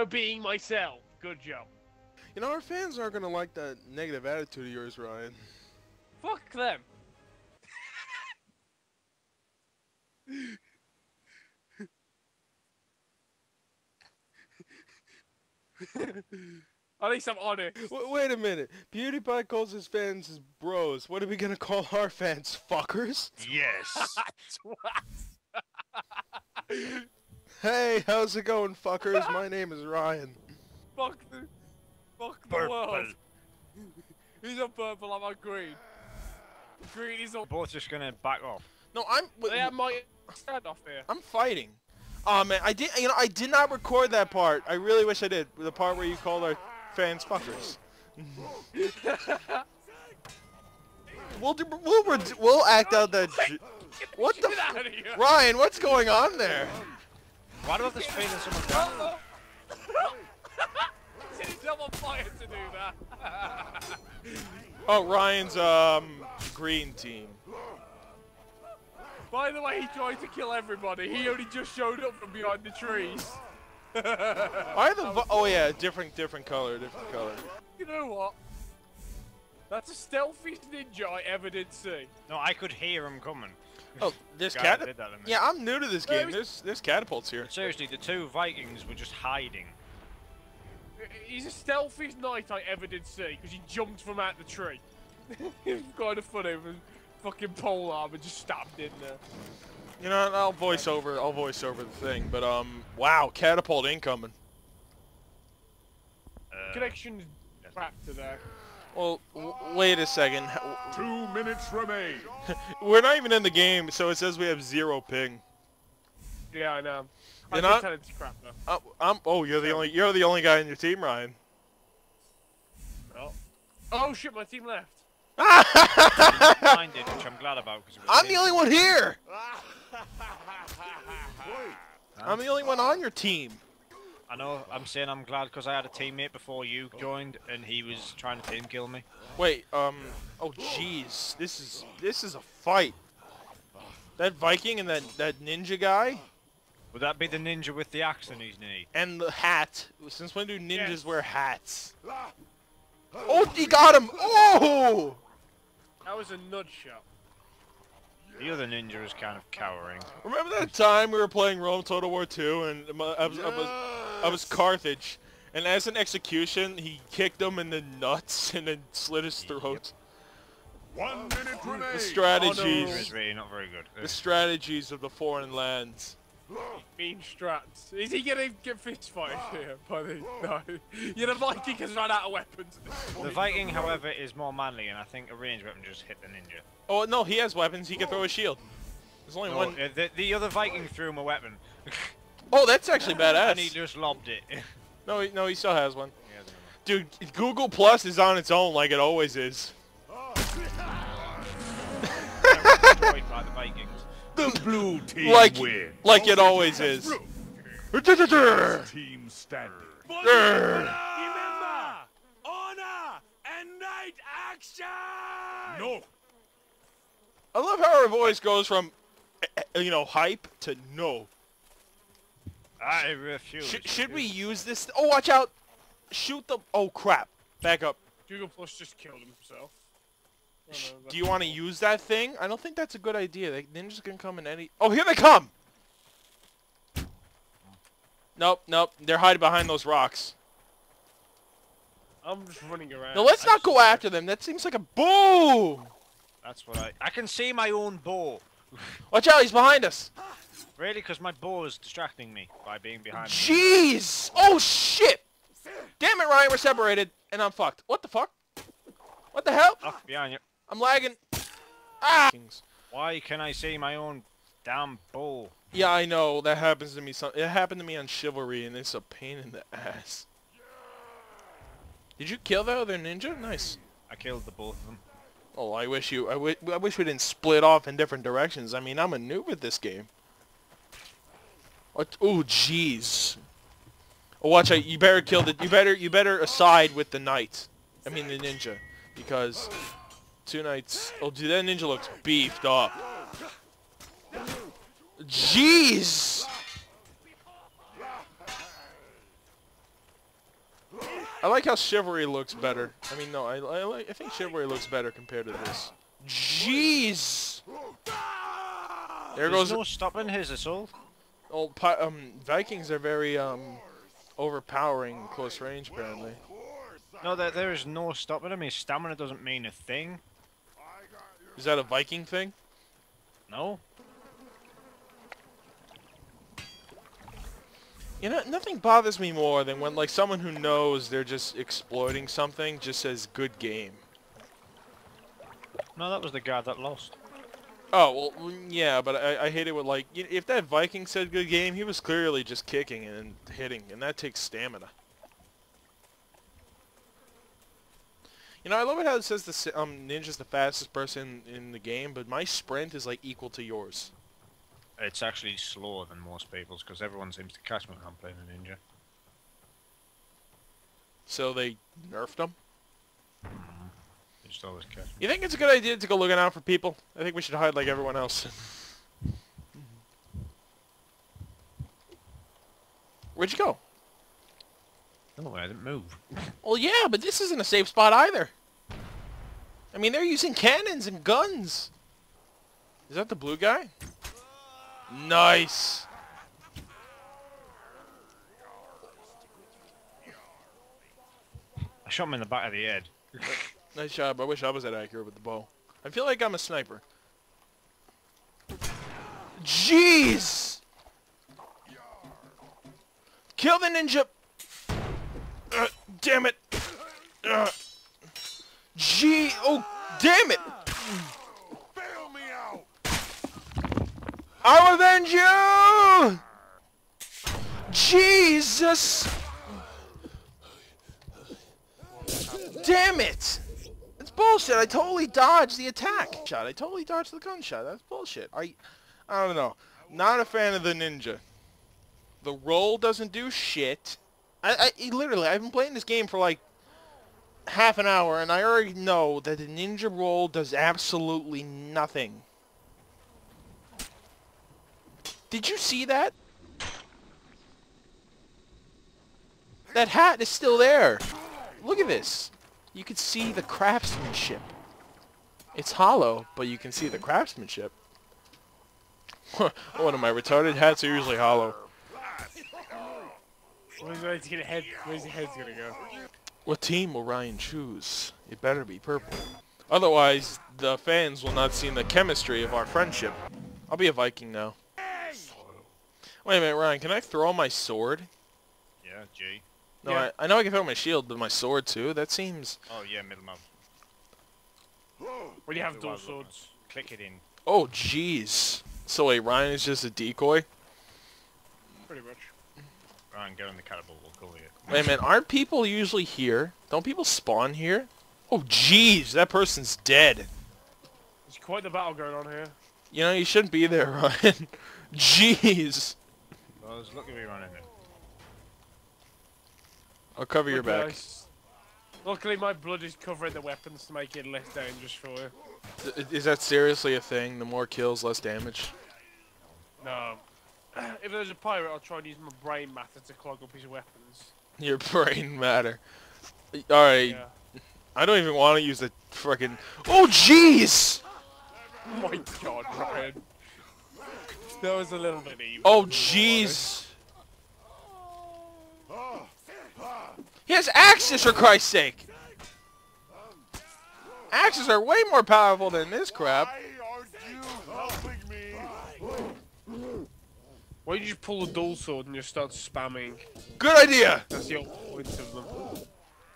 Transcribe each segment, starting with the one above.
No being myself. Good job. You know, our fans aren't gonna like that negative attitude of yours, Ryan. Fuck them. At least I'm honest. W wait a minute. PewDiePie calls his fans his bros. What are we gonna call our fans? Fuckers? Yes. Twat. Hey, how's it going, fuckers? My name is Ryan. Fuck the, fuck the Purple. world. He's on purple, I'm on green. Green is on. Both just gonna back off. No, I'm. They have my stand off here. I'm fighting. Oh man, I did. You know, I did not record that part. I really wish I did. The part where you called our fans fuckers. we'll do, we'll we'll act out that. What the? Get F- out here. Ryan, what's going on there? Why do I have this feeling someone's down? Did someone fire to do that? Oh, Ryan's um green team. By the way, he tried to kill everybody. He only just showed up from behind the trees. Why the? vo- Oh yeah, different different color, different color. You know what? That's the stealthiest ninja I ever did see. No, I could hear him coming. Oh, this Guy cat. did that to me. Yeah, I'm new to this game. was- There's there's catapults here. Seriously, the two Vikings were just hiding. He's the stealthiest knight I ever did see because he jumped from out the tree. it was kind of funny with his fucking pole arm and just stabbed in there. You know, I'll voice over. I'll voice over the thing. But um, wow, catapult incoming. Uh, Connection's crap today. Well, w- wait a second. Two minutes remain. We're not even in the game, so it says we have zero ping. Yeah, I know. You're I not? can tell crap though. Uh, I'm. Oh, you're the only. You're the only guy in your team, Ryan. Oh. oh shit, my team left. Mine did, which I'm glad about because I'm the only one here. I'm the only one on your team. I know. I'm saying I'm glad because I had a teammate before you joined, and he was trying to team kill me. Wait. Um. Oh, jeez. This is this is a fight. That Viking and that that ninja guy Would that be the ninja with the axe in his knee? and the hat. Since when do ninjas Yes. wear hats? Oh, he got him. Oh. That was a nutshot. The other ninja is kind of cowering. Remember that time we were playing Rome Total War 2 and my- I was, I was, I was Carthage, and as an execution, he kicked him in the nuts and then slit his throat. One minute The remains. It strategies, was really not very good. the strategies of the foreign lands. Mean strats. Is he gonna get fist fight here? By the no. Yeah, the Viking has run out of weapons. The. Viking, however, is more manly, and I think a ranged weapon just hit the ninja. Oh no, he has weapons. He can throw a shield. There's only No, one. uh, the, the other Viking threw him a weapon, Oh, that's actually badass. and he just lobbed it. No, he, no, he still has one. Yeah, I don't know. Dude, Google Plus is on its own like it always is. The blue team Like, win. like it always is. Team standard. Remember, honor and night action. No. I love how her voice goes from, eh, eh, you know, hype to no. I refuse. Sh should we use this? Oh, watch out! Shoot the. Oh crap! Back up. Google Plus just killed himself. Run Sh do you want to use that thing? I don't think that's a good idea. They, ninjas can come in any. Oh, here they come! Nope, nope. They're hiding behind those rocks. I'm just running around. No, let's I not just- go after them. That seems like a boo. That's what I. I can see my own bow. Watch out! He's behind us. Really, because my bow is distracting me by being behind me. Jeez! Oh shit! Damn it, Ryan. We're separated, and I'm fucked. What the fuck? What the hell? Oh, behind you. I'm lagging. Ah! Why can I see my own damn bow? Yeah, I know. That happens to me. Some it happened to me on Chivalry, and it's a pain in the ass. Did you kill that other ninja? Nice. I killed the both of them. Oh, I wish you. I, I wish we didn't split off in different directions. I mean, I'm a noob at this game. Oh, jeez. Oh, watch out! You better kill the. You better. You better aside with the knight. I mean the ninja, because two knights. Oh, dude, that ninja looks beefed up. Jeez. I like how chivalry looks better. I mean, no, I, I, like, I think chivalry looks better compared to this. Jeez! There goes. There's goes no stopping his assault. Old pi- um Vikings are very um overpowering close range apparently. No, there, there is no stopping him. His stamina doesn't mean a thing. Is that a Viking thing? No. You know, nothing bothers me more than when like someone who knows they're just exploiting something just says good game. No, that was the guy that lost. Oh well, mm, yeah, but I, I hate it with like if that Viking said good game, he was clearly just kicking and hitting, and that takes stamina. You know, I love it how it says the um ninja's the fastest person in the game, but my sprint is like equal to yours. It's actually slower than most people's because everyone seems to catch me when I'm playing a ninja. So they nerfed him. They just always catch. You think it's a good idea to go looking out for people? I think we should hide like everyone else. Where'd you go? No, I didn't move. Well, yeah, but this isn't a safe spot either. I mean, they're using cannons and guns. Is that the blue guy? Nice. I shot him in the back of the head. Nice job. I wish I was that accurate with the bow. I feel like I'm a sniper. Jeez! Kill the ninja! Uh, damn it! Uh! Oh, damn it! Me out! I'll avenge you! Jesus! Damn it! Bullshit. I totally dodged the attack shot. I totally dodged the gunshot. That's bullshit. I, I don't know. Not a fan of the ninja. The roll doesn't do shit. I, I literally, I've been playing this game for like half an hour, and I already know that the ninja roll does absolutely nothing. Did you see that? That hat is still there. Look at this. You can see the craftsmanship. It's hollow, but you can see the craftsmanship. One of my retarded hats are usually hollow. Where's, where's, gonna head, where's head's gonna go? What team will Ryan choose? It better be purple. Otherwise, the fans will not see the chemistry of our friendship. I'll be a Viking now. Wait a minute, Ryan, can I throw my sword? Yeah, G. No, Yeah. I, I know I can throw my shield, but my sword too? That seems... Oh yeah, middle mouse. When you have dual swords. Click it in. Oh, jeez. So wait, Ryan is just a decoy? Pretty much. Ryan, get on the catapult. We'll go here. Wait a minute, aren't people usually here? Don't people spawn here? Oh, jeez, that person's dead. There's quite the battle going on here. You know, you shouldn't be there, Ryan. jeez. Well, there's lucky we running it. I'll cover your back. s- Luckily my blood is covering the weapons to make it less dangerous for you. Is that seriously a thing? The more kills, less damage? No. If there's a pirate, I'll try and use my brain matter to clog up his weapons. Your brain matter. Alright, Yeah. I don't even want to use the frickin' Oh, jeez! Oh my god, Ryan. That was a little bit evil. Oh, jeez! He has axes, for Christ's sake! Axes are way more powerful than this crap. Why aren't you helping me? Why don't you pull a dual sword and just start spamming? Good idea! That's the whole point of them. Oh,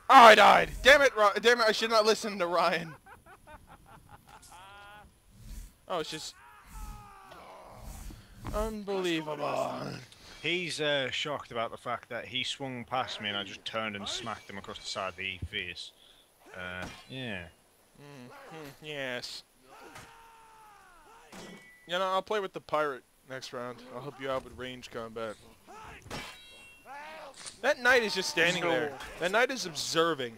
I died. Damn it, Ry- damn it, I should not listen to Ryan. Oh, it's just... Unbelievable. He's uh, shocked about the fact that he swung past me and I just turned and smacked him across the side of the face. Uh, yeah. Yes. You know, I'll play with the pirate next round. I'll help you out with range combat. That knight is just standing there. That knight is observing.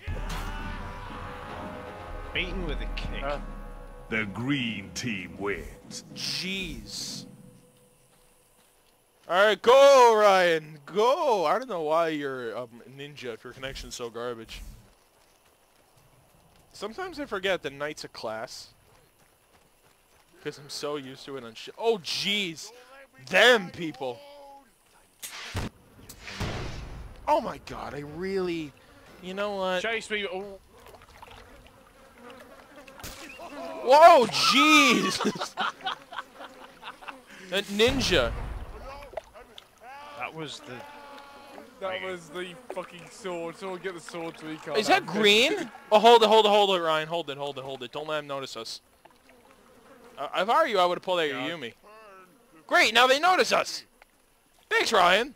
Beaten with a kick. Uh, The green team wins. Jeez. Alright, go, Ryan! Go! I don't know why you're um, ninja if your connection's so garbage. Sometimes I forget that Knight's a class. Because I'm so used to it on shit. Oh, jeez! Them people! Oh my god, I really... You know what? Chase me. Oh, Whoa, jeez! that ninja. That was the. that was the fucking sword. Someone get the sword so he can't. Is that green? Oh, hold it, hold it, hold it, Ryan. Hold it, hold it, hold it. Don't let him notice us. Uh, if I were you, I would have pulled out your Yumi. Great, now they notice us. Thanks, Ryan.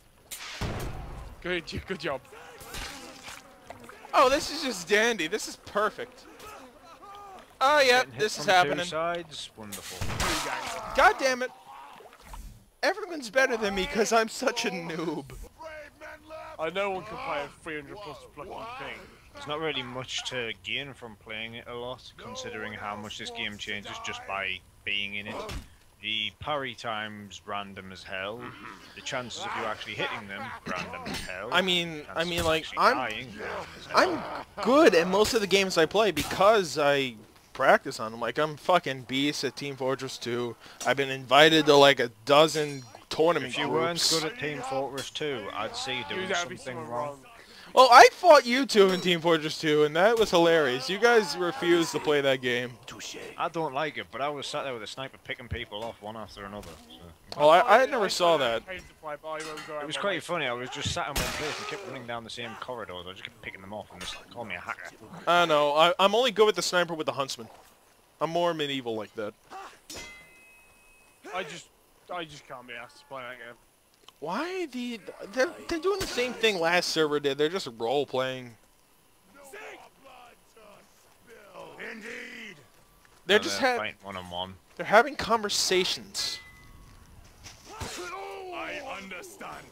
Good, good job. Oh, this is just dandy. This is perfect. Oh, yep, this is happening. Sides, wonderful. God damn it. Everyone's better than me because I'm such a noob. I know one can play a 300 plus fucking thing. There's not really much to gain from playing it a lot, considering how much this game changes just by being in it. The parry time's random as hell. The chances of you actually hitting them, random as hell. I mean, I mean, like, I'm dying, random as hell. I'm good at most of the games I play because I practice on them. Like, I'm fucking beast at Team Fortress 2. I've been invited to like a dozen tournament If you groups. weren't good at Team Fortress 2, I'd say you're doing something something wrong. wrong. Well, I fought you two in Team Fortress 2, and that was hilarious. You guys refused to play that game. I don't like it, but I was sat there with a sniper picking people off one after another. So. Well, I, I never saw that. Paid to play, but I won't go out It was quite funny. I was just sat in one place and kept running down the same corridors. I just kept picking them off and just like, called me a hacker. I know. I, I'm only good with the sniper with the huntsman. I'm more medieval like that. I just, I just can't be asked to play that game. Why the... They're, they're doing the same thing last server did. They're just role-playing. Indeed. They're So just they're ha fighting one on one. they're having conversations. Understand.